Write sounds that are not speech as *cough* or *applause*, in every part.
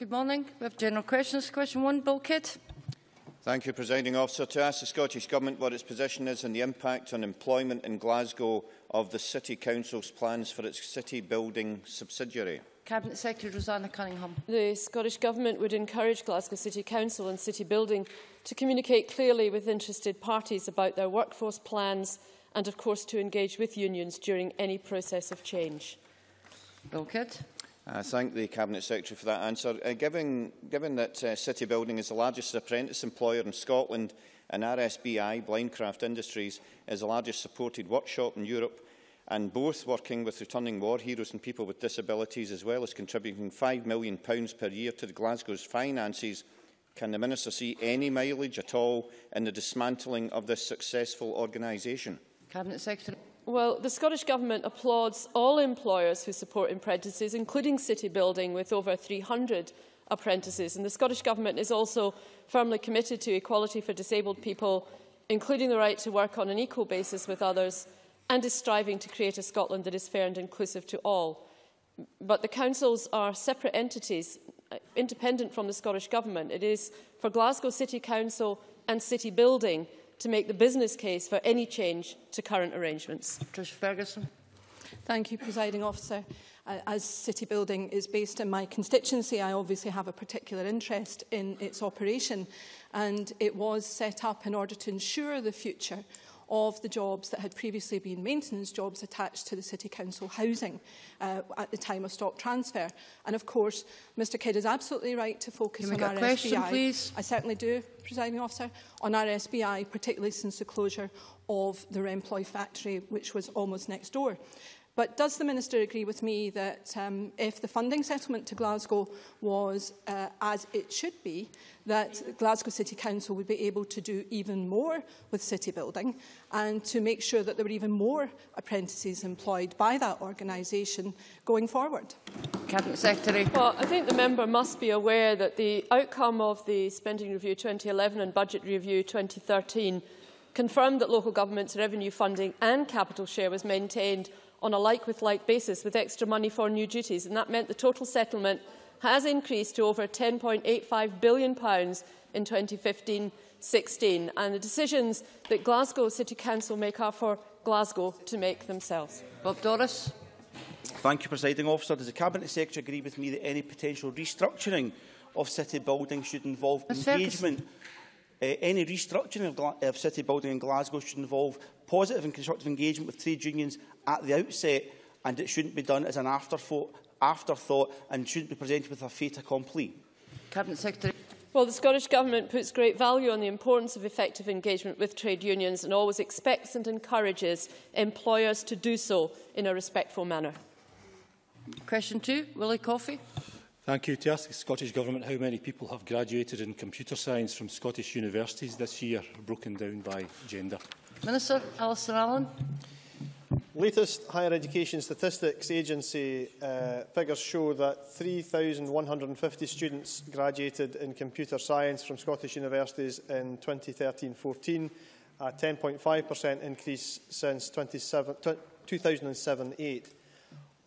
Good morning. We have general questions. Question one, Bill Kidd. Thank you, Presiding Officer. To ask the Scottish Government what its position is on the impact on employment in Glasgow of the City Council's plans for its city building subsidiary. Cabinet Secretary Roseanna Cunningham. The Scottish Government would encourage Glasgow City Council and City Building to communicate clearly with interested parties about their workforce plans and, of course, to engage with unions during any process of change. Bill Kidd. I thank the Cabinet Secretary for that answer. Uh, given, given that uh, City Building is the largest apprentice employer in Scotland and RSBI, Blindcraft Industries, is the largest supported workshop in Europe, and both working with returning war heroes and people with disabilities, as well as contributing £5 million per year to Glasgow's finances, can the Minister see any mileage at all in the dismantling of this successful organisation? Cabinet Secretary. Well, the Scottish Government applauds all employers who support apprentices, including City Building, with over 300 apprentices. And the Scottish Government is also firmly committed to equality for disabled people, including the right to work on an equal basis with others, and is striving to create a Scotland that is fair and inclusive to all. But the councils are separate entities, independent from the Scottish Government. It is for Glasgow City Council and City Building to make the business case for any change to current arrangements. Trish Ferguson. Thank you, Presiding Officer. Uh, as City Building is based in my constituency, I obviously have a particular interest in its operation, and it was set up in order to ensure the future of the jobs that had previously been maintenance jobs attached to the City Council housing uh, at the time of stock transfer. And of course, Mr Kidd is absolutely right to focus Can on RSBI. Question, please? I certainly do, presiding officer, on RSBI, particularly since the closure of the Remploy factory, which was almost next door. But does the Minister agree with me that um, if the funding settlement to Glasgow was uh, as it should be, that Glasgow City Council would be able to do even more with city building and to make sure that there were even more apprentices employed by that organisation going forward? Cabinet Secretary. Well, I think the member must be aware that the outcome of the Spending Review 2011 and Budget Review 2013 confirmed that local government's revenue funding and capital share was maintained on a like-with-like -like basis with extra money for new duties, and that meant the total settlement has increased to over £10.85 billion in 2015-16, and the decisions that Glasgow City Council make are for Glasgow to make themselves. Bob Doris. Thank you, Presiding Officer. Does the Cabinet Secretary agree with me that any potential restructuring of city building should involve Ms. engagement Ferguson. Uh, any restructuring of, of city building in Glasgow should involve positive and constructive engagement with trade unions at the outset, and it shouldn't be done as an afterthought, afterthought and shouldn't be presented with a fait accompli. Cabinet Secretary. Well, the Scottish Government puts great value on the importance of effective engagement with trade unions and always expects and encourages employers to do so in a respectful manner. Question two, Willie Coffey. Thank you. To ask the Scottish Government how many people have graduated in computer science from Scottish universities this year, broken down by gender. Minister Alasdair Allan. Latest Higher Education Statistics Agency uh, figures show that 3,150 students graduated in computer science from Scottish universities in 2013-14, a 10.5% increase since 2007-8.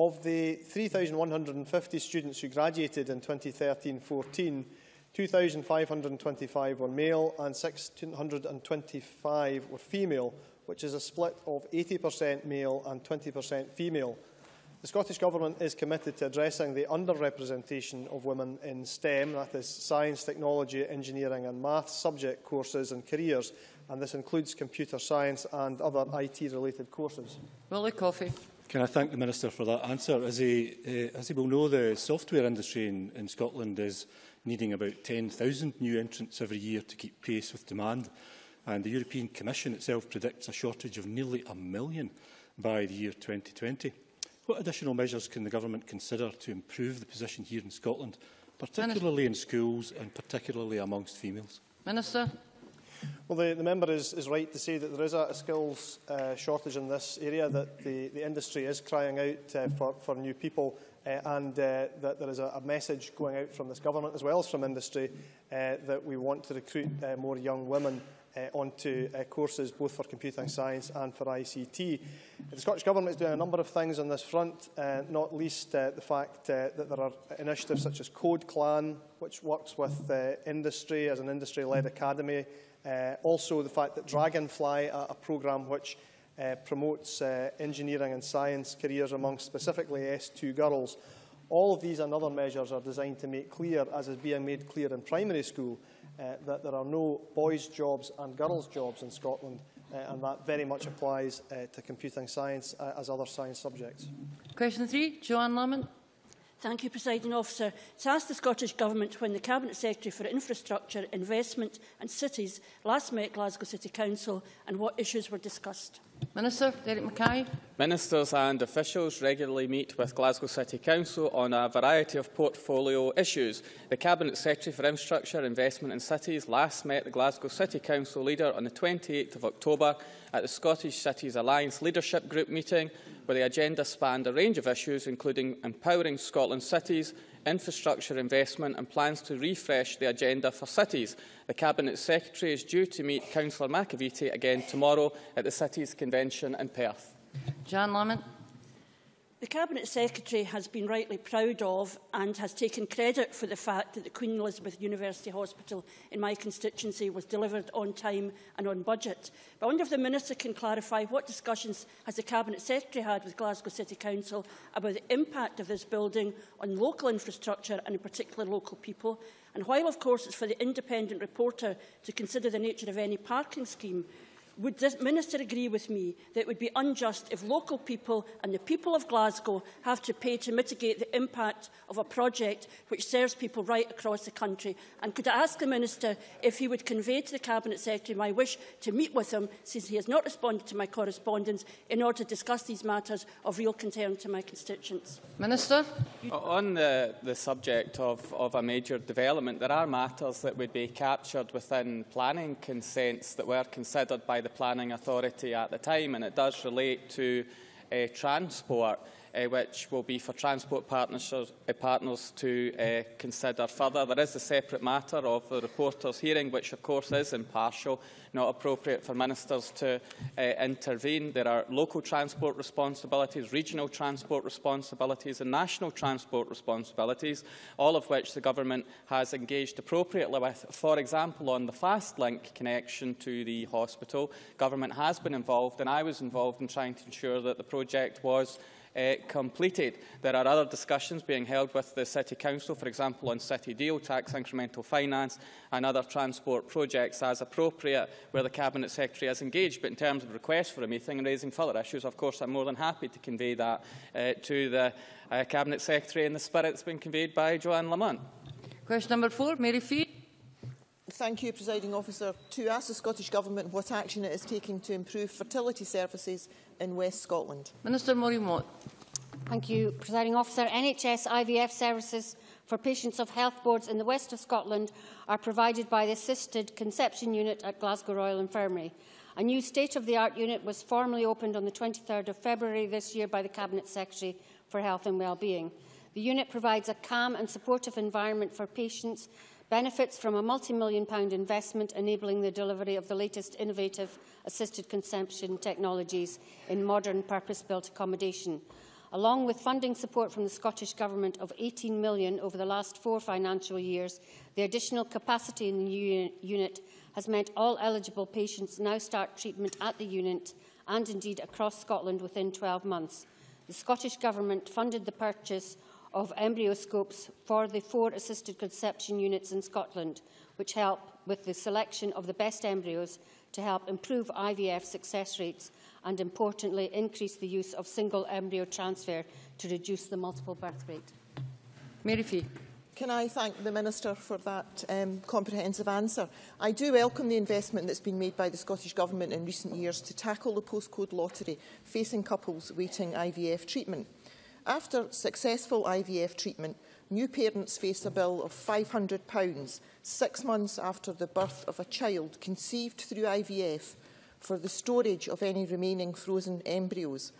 Of the 3,150 students who graduated in 2013-14, 2,525 were male and 625 were female, which is a split of 80% male and 20% female. The Scottish Government is committed to addressing the underrepresentation of women in STEM, that is science, technology, engineering and maths subject courses and careers, and this includes computer science and other IT-related courses. Willie Coffey. Can I thank the Minister for that answer? As he, uh, as he will know, the software industry in, in Scotland is needing about 10,000 new entrants every year to keep pace with demand. And the European Commission itself predicts a shortage of nearly a million by the year 2020. What additional measures can the Government consider to improve the position here in Scotland, particularly Minister. in schools and particularly amongst females? Minister. Well, the, the member is, is right to say that there is a, a skills uh, shortage in this area, that the, the industry is crying out uh, for, for new people uh, and uh, that there is a, a message going out from this government as well as from industry uh, that we want to recruit uh, more young women uh, onto uh, courses both for computing science and for ICT. The Scottish Government is doing a number of things on this front, uh, not least uh, the fact uh, that there are initiatives such as CodeClan, which works with uh, industry as an industry-led academy. Uh, also, the fact that Dragonfly, a, a programme which uh, promotes uh, engineering and science careers among specifically S2 girls, all of these and other measures are designed to make clear, as is being made clear in primary school, uh, that there are no boys' jobs and girls' jobs in Scotland, uh, and that very much applies uh, to computing science uh, as other science subjects. Question three, Joanne Lamont. Thank you, Presiding Officer. To ask the Scottish Government when the Cabinet Secretary for Infrastructure, Investment and Cities last met Glasgow City Council and what issues were discussed. Minister Derek Mackay. Ministers and officials regularly meet with Glasgow City Council on a variety of portfolio issues. The Cabinet Secretary for Infrastructure, Investment and Cities last met the Glasgow City Council leader on the 28th of October at the Scottish Cities Alliance Leadership Group meeting, where the agenda spanned a range of issues, including empowering Scotland's cities, infrastructure investment and plans to refresh the agenda for cities. The Cabinet Secretary is due to meet Councillor McAveety again tomorrow at the Cities Convention in Perth. Johann Lamont. The Cabinet Secretary has been rightly proud of and has taken credit for the fact that the Queen Elizabeth University Hospital in my constituency was delivered on time and on budget. But I wonder if the Minister can clarify what discussions has the Cabinet Secretary had with Glasgow City Council about the impact of this building on local infrastructure and in particular local people. And while of course it's for the independent reporter to consider the nature of any parking scheme, Would the Minister agree with me that it would be unjust if local people and the people of Glasgow have to pay to mitigate the impact of a project which serves people right across the country? And could I ask the Minister if he would convey to the Cabinet Secretary my wish to meet with him, since he has not responded to my correspondence, in order to discuss these matters of real concern to my constituents? Minister. On the, the subject of, of a major development, there are matters that would be captured within planning consents that were considered by the Planning Authority at the time, and it does relate to uh, transport uh, which will be for transport partners, uh, partners to uh, consider further. There is a separate matter of the reporter's hearing, which of course is impartial, not appropriate for ministers to uh, intervene. There are local transport responsibilities, regional transport responsibilities and national transport responsibilities, all of which the government has engaged appropriately with. For example, on the Fastlink connection to the hospital, government has been involved and I was involved in trying to ensure that the project was uh, completed. There are other discussions being held with the City Council, for example on City Deal, tax incremental finance and other transport projects as appropriate where the Cabinet Secretary is engaged. But in terms of requests for a meeting and raising further issues, of course I'm more than happy to convey that uh, to the uh, Cabinet Secretary in the spirit that's been conveyed by Johann Lamont. Question number four, Mary Fee. Thank you, Presiding Officer. To ask the Scottish Government what action it is taking to improve fertility services in West Scotland. Minister Maureen Watt. Thank you, Presiding Officer. NHS IVF services for patients of health boards in the west of Scotland are provided by the Assisted Conception Unit at Glasgow Royal Infirmary. A new state-of-the-art unit was formally opened on the 23rd of February this year by the Cabinet Secretary for Health and Wellbeing. The unit provides a calm and supportive environment for patients benefits from a multi-million pound investment enabling the delivery of the latest innovative assisted conception technologies in modern purpose-built accommodation. Along with funding support from the Scottish Government of 18 million over the last four financial years, the additional capacity in the unit has meant all eligible patients now start treatment at the unit and indeed across Scotland within 12 months. The Scottish Government funded the purchase of embryoscopes for the four assisted conception units in Scotland, which help with the selection of the best embryos to help improve IVF success rates and, importantly, increase the use of single embryo transfer to reduce the multiple birth rate. Mary Fee. Can I thank the Minister for that um, comprehensive answer? I do welcome the investment that's been made by the Scottish Government in recent years to tackle the postcode lottery facing couples waiting IVF treatment. After successful IVF treatment, new parents face a bill of £500 six months after the birth of a child conceived through IVF for the storage of any remaining frozen embryos.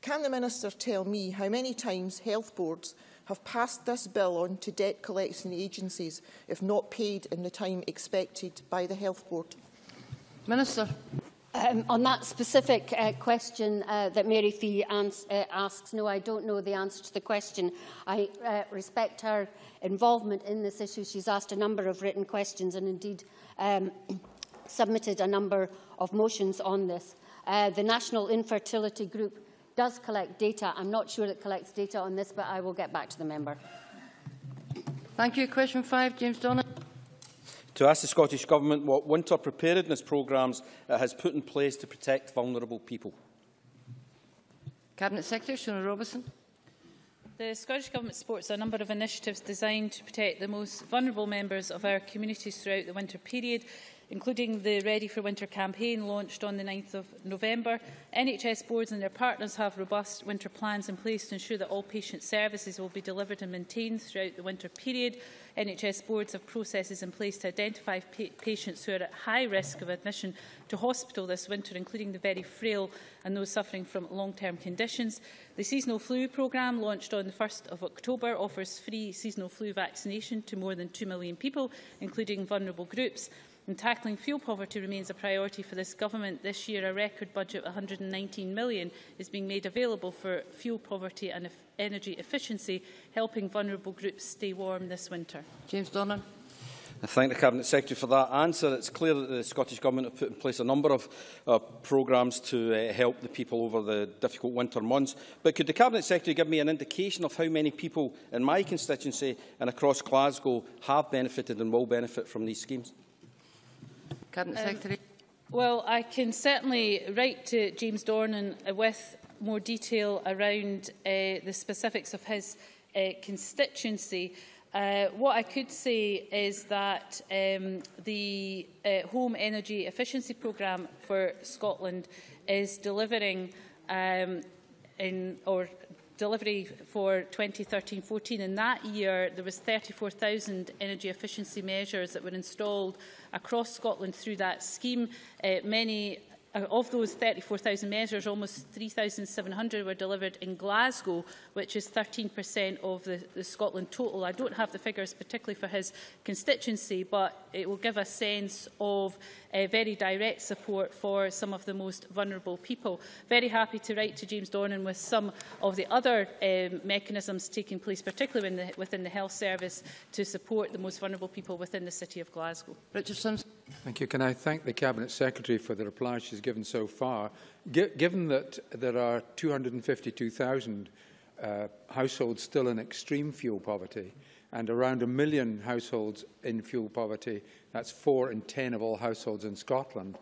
Can the Minister tell me how many times health boards have passed this bill on to debt collection agencies if not paid in the time expected by the health board? Minister. Um, on that specific uh, question uh, that Mary Fee ans uh, asks, no, I don't know the answer to the question. I uh, respect her involvement in this issue. She's asked a number of written questions and indeed um, *clears throat* submitted a number of motions on this. Uh, the National Infertility Group does collect data. I'm not sure it collects data on this, but I will get back to the member. Thank you. Question five, James Dornan to ask the Scottish Government what winter preparedness programmes it has put in place to protect vulnerable people. Cabinet Secretary Shona Robertson. The Scottish Government supports a number of initiatives designed to protect the most vulnerable members of our communities throughout the winter period. Including the Ready for Winter campaign launched on the 9th of November. NHS boards and their partners have robust winter plans in place to ensure that all patient services will be delivered and maintained throughout the winter period. NHS boards have processes in place to identify pa patients who are at high risk of admission to hospital this winter, including the very frail and those suffering from long-term conditions. The seasonal flu programme, launched on the 1st of October, offers free seasonal flu vaccination to more than 2 million people, including vulnerable groups. And tackling fuel poverty remains a priority for this government. This year, a record budget of £119 million is being made available for fuel poverty and energy efficiency, helping vulnerable groups stay warm this winter. James Dornan. I thank the Cabinet Secretary for that answer. It's clear that the Scottish Government have put in place a number of uh, programmes to uh, help the people over the difficult winter months. But could the Cabinet Secretary give me an indication of how many people in my constituency and across Glasgow have benefited and will benefit from these schemes? Cabinet um, Secretary. Well, I can certainly write to James Dornan with more detail around uh, the specifics of his uh, constituency. Uh, what I could say is that um, the uh, Home Energy Efficiency Programme for Scotland is delivering um, in, or delivery for 2013-14. In that year, there was 34,000 energy efficiency measures that were installed across Scotland through that scheme. Uh, many uh, of those 34,000 measures, almost 3,700 were delivered in Glasgow, which is 13% of the, the Scotland total. I don't have the figures particularly for his constituency, but it will give a sense of uh, very direct support for some of the most vulnerable people. Very happy to write to James Dornan with some of the other um, mechanisms taking place, particularly in the, within the health service, to support the most vulnerable people within the city of Glasgow. Richard Simpson. Thank you. Can I thank the Cabinet Secretary for the reply she's given so far? G given that there are 252,000 uh, households still in extreme fuel poverty, and around a million households in fuel poverty. That's four in ten of all households in Scotland.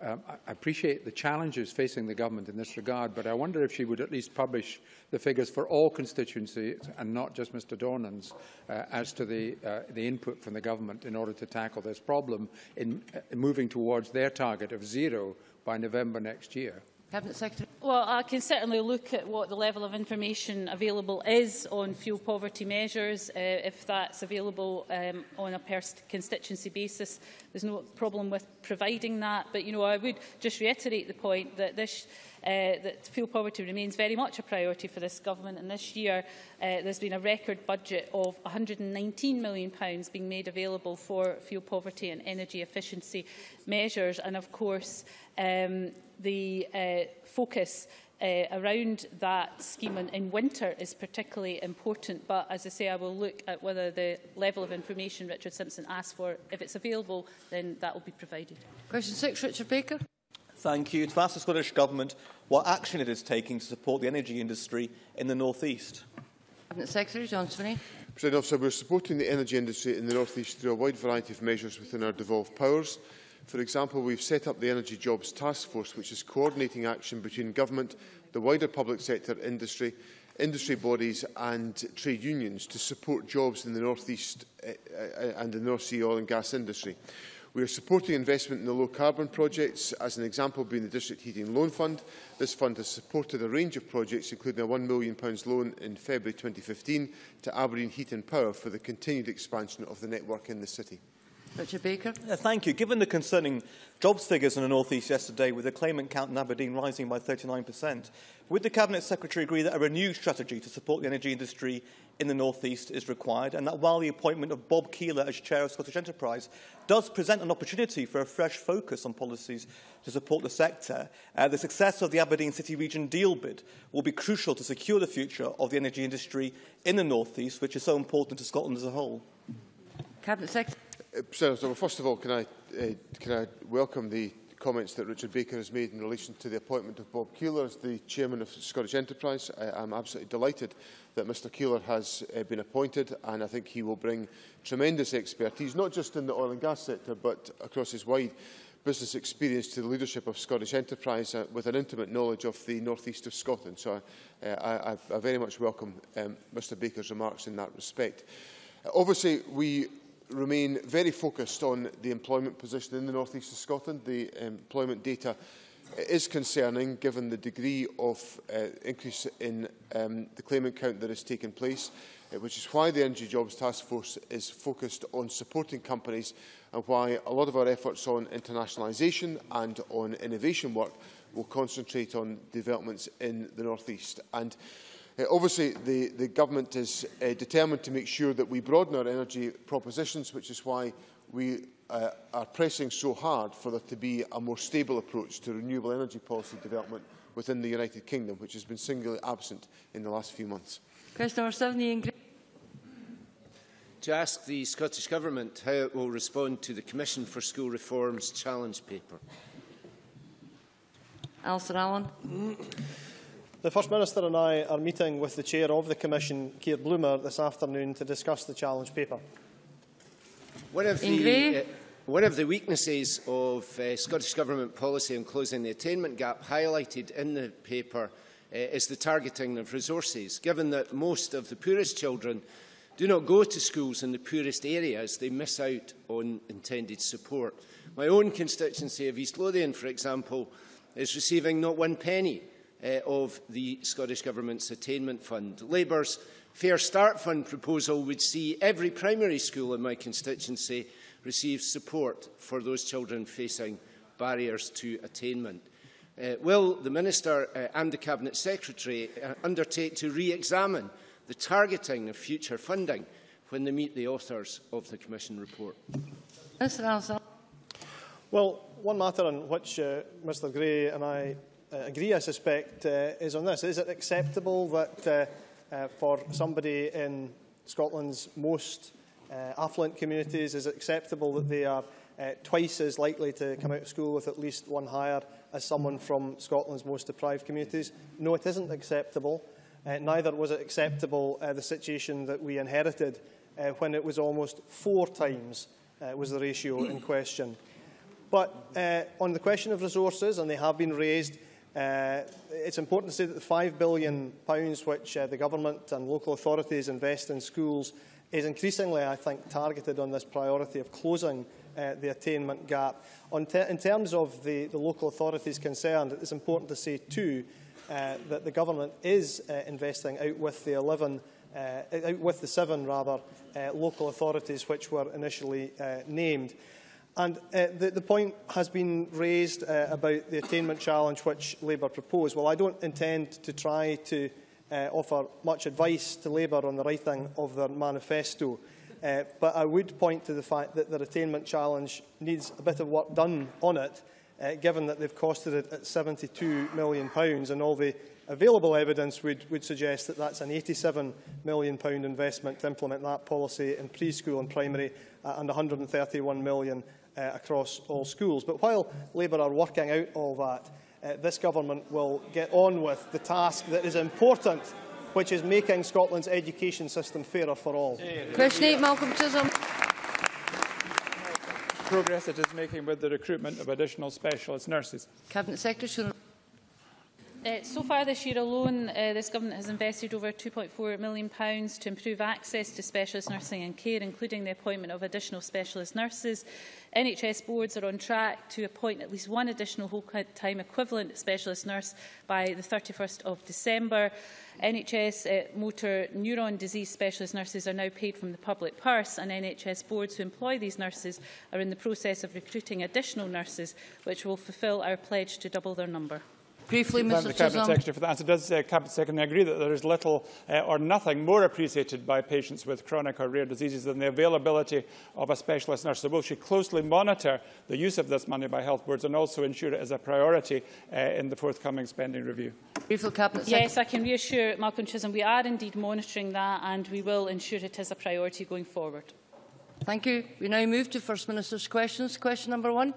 Um, I appreciate the challenges facing the government in this regard, but I wonder if she would at least publish the figures for all constituencies and not just Mr Dornan's uh, as to the, uh, the input from the government in order to tackle this problem in, uh, moving towards their target of zero by November next year. Cabinet Secretary. Well, I can certainly look at what the level of information available is on fuel poverty measures. Uh, if that's available um, on a per constituency basis, there's no problem with providing that. But you know, I would just reiterate the point that this uh, that fuel poverty remains very much a priority for this government and this year uh, there's been a record budget of £119 million pounds being made available for fuel poverty and energy efficiency measures and of course um, the uh, focus uh, around that scheme in, in winter is particularly important. But as I say, I will look at whether the level of information Richard Simpson asked for, if it's available, then that will be provided. Question six, Richard Baker. Thank you. To ask the Scottish Government what action it is taking to support the energy industry in the North East. Cabinet Secretary John Swinney. President Officer, we're supporting the energy industry in the North East through a wide variety of measures within our devolved powers. For example, we've set up the Energy Jobs Task Force, which is coordinating action between government, the wider public sector industry, industry bodies and trade unions to support jobs in the North East uh, eh, eh, and the North Sea oil and gas industry. We are supporting investment in the low carbon projects, as an example being the District Heating Loan Fund. This fund has supported a range of projects, including a £1 million loan in February 2015 to Aberdeen Heat and Power for the continued expansion of the network in the city. Richard Baker. Uh, thank you. Given the concerning jobs figures in the North East yesterday, with the claimant count in Aberdeen rising by 39%, would the Cabinet Secretary agree that a renewed strategy to support the energy industry in the North East is required, and that while the appointment of Bob Keiller as Chair of Scottish Enterprise does present an opportunity for a fresh focus on policies to support the sector, uh, the success of the Aberdeen City Region deal bid will be crucial to secure the future of the energy industry in the North East, which is so important to Scotland as a whole? Cabinet Secretary. Uh, Senator, well, first of all, can I, uh, can I welcome the comments that Richard Baker has made in relation to the appointment of Bob Keiller as the chairman of Scottish Enterprise. I am absolutely delighted that Mr Keiller has uh, been appointed and I think he will bring tremendous expertise, not just in the oil and gas sector, but across his wide business experience to the leadership of Scottish Enterprise uh, with an intimate knowledge of the northeast of Scotland. So uh, I, I, very much welcome um, Mr Baker's remarks in that respect. Uh, obviously, we remain very focused on the employment position in the North East of Scotland. The employment data is concerning given the degree of uh, increase in um, the claimant count that has taken place, uh, which is why the Energy Jobs Task Force is focused on supporting companies and why a lot of our efforts on internationalisation and on innovation work will concentrate on developments in the North East. And Uh, obviously, the, the Government is uh, determined to make sure that we broaden our energy propositions, which is why we uh, are pressing so hard for there to be a more stable approach to renewable energy policy development within the United Kingdom, which has been singularly absent in the last few months. Question number seven, To ask the Scottish Government how it will respond to the Commission for School Reform's challenge paper. Alasdair Allan. The First Minister and I are meeting with the Chair of the Commission, Keir Bloomer, this afternoon to discuss the challenge paper. One of the, uh, one of the weaknesses of uh, Scottish Government policy on closing the attainment gap highlighted in the paper uh, is the targeting of resources. Given that most of the poorest children do not go to schools in the poorest areas, they miss out on intended support. My own constituency of East Lothian, for example, is receiving not one penny uh, of the Scottish Government's Attainment Fund. Labour's Fair Start Fund proposal would see every primary school in my constituency receive support for those children facing barriers to attainment. Uh, will the Minister uh, and the Cabinet Secretary uh, undertake to re-examine the targeting of future funding when they meet the authors of the Commission report? Well, one matter on which uh, Mr Gray and I agree, I suspect, uh, is on this. Is it acceptable that uh, uh, for somebody in Scotland's most affluent communities, is it acceptable that they are twice as likely to come out of school with at least one higher as someone from Scotland's most deprived communities? No, it isn't acceptable. Uh, neither was it acceptable uh, the situation that we inherited uh, when it was almost four times was the ratio in question. But on the question of resources, and they have been raised, Uh, it's important to say that the £5 billion pounds which uh, the government and local authorities invest in schools is increasingly, I think, targeted on this priority of closing uh, the attainment gap. On te in terms of the, the local authorities concerned, it's important to say, too, uh, that the government is uh, investing out with the 11 uh, out with the seven rather uh, local authorities which were initially uh, named. And uh, the, the point has been raised uh, about the attainment challenge which Labour proposed. Well, I don't intend to try to uh, offer much advice to Labour on the writing of their manifesto. Uh, but I would point to the fact that their attainment challenge needs a bit of work done on it, uh, given that they've costed it at £72 million and all the available evidence would, would suggest that that's an £87 million investment to implement that policy in preschool and primary uh, and £131 million uh, across all schools. But while Labour are working out all that, uh, this government will get on with the task that is important, which is making Scotland's education system fairer for all. Question 8, Malcolm Chisholm. Progress it is making with the recruitment of additional specialist nurses. Cabinet Secretary Uh, so far this year alone, uh, this government has invested over £2.4 million to improve access to specialist nursing and care, including the appointment of additional specialist nurses. NHS boards are on track to appoint at least one additional whole-time equivalent specialist nurse by the 31st of December. NHS uh, motor neuron disease specialist nurses are now paid from the public purse and NHS boards who employ these nurses are in the process of recruiting additional nurses which will fulfil our pledge to double their number. Briefly, Mr Thank the Cabinet Secretary for the answer. Does uh, Cabinet Secretary agree that there is little uh, or nothing more appreciated by patients with chronic or rare diseases than the availability of a specialist nurse? So will she closely monitor the use of this money by health boards and also ensure it is a priority uh, in the forthcoming spending review? Briefly, Cabinet Secretary. yes, I can reassure Malcolm Chisholm we are indeed monitoring that and we will ensure it is a priority going forward. Thank you. We now move to First Minister's questions. Question number one.